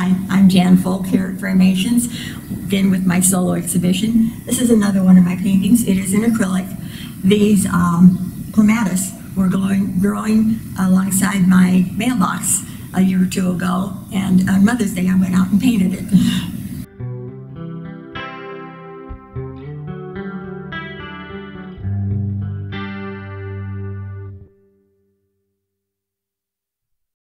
Hi, I'm Jan Foulk here at Framations, again with my solo exhibition. This is another one of my paintings. It is in acrylic. These um, clematis were growing, growing alongside my mailbox a year or two ago, and on Mother's Day, I went out and painted it.